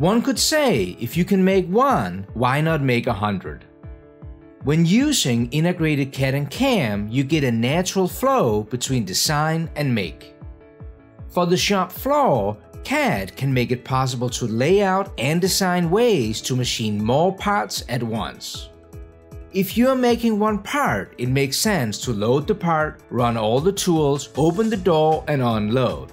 One could say, if you can make one, why not make a hundred? When using integrated CAD and CAM, you get a natural flow between design and make. For the shop floor, CAD can make it possible to lay out and design ways to machine more parts at once. If you are making one part, it makes sense to load the part, run all the tools, open the door and unload.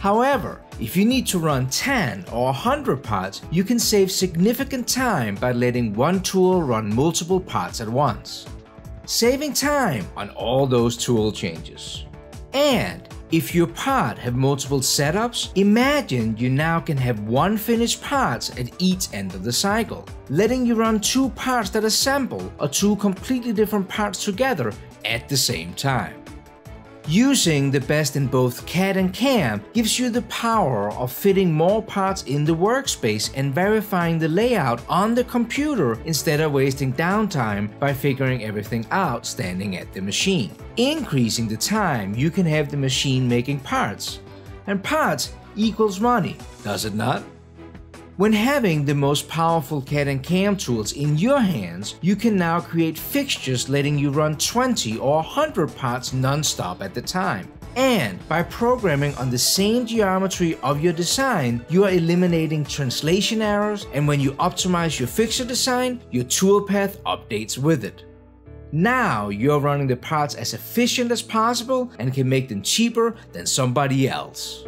However, if you need to run 10 or 100 parts, you can save significant time by letting one tool run multiple parts at once, saving time on all those tool changes. And if your part have multiple setups, imagine you now can have one finished parts at each end of the cycle, letting you run two parts that assemble or two completely different parts together at the same time. Using the best in both CAD and CAM gives you the power of fitting more parts in the workspace and verifying the layout on the computer instead of wasting downtime by figuring everything out standing at the machine, increasing the time you can have the machine making parts. And parts equals money, does it not? When having the most powerful CAD and CAM tools in your hands, you can now create fixtures letting you run 20 or 100 parts non-stop at the time. And by programming on the same geometry of your design, you are eliminating translation errors and when you optimize your fixture design, your toolpath updates with it. Now you're running the parts as efficient as possible and can make them cheaper than somebody else.